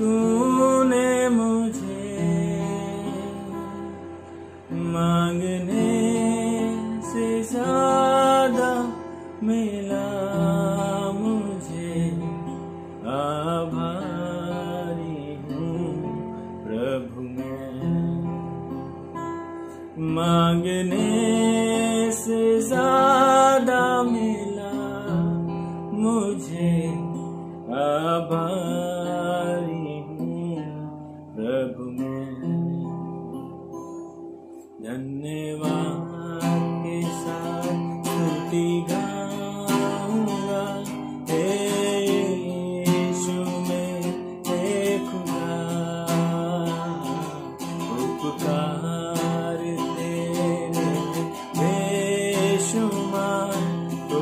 तूने मुझे मांगने से ज़्यादा मिला मुझे। आभारी हूँ प्रभु मैं। मांगने से ज़्यादा मिला मुझे। आभारी प्रभु में धन्यवाद के साथ स्तुति गाऊँगा। हे यीशु, मैं देखूँगा। उपकार तेरे बेशुमार को